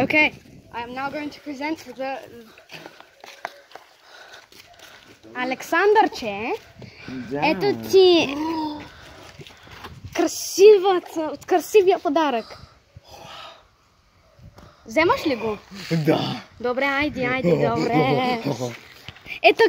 Okay, I'm now going to present the Александърче. Да. Ето ти красивата, от красивия подарък. Вземаш ли го? Да. Добре, айди, айди, добре. Ето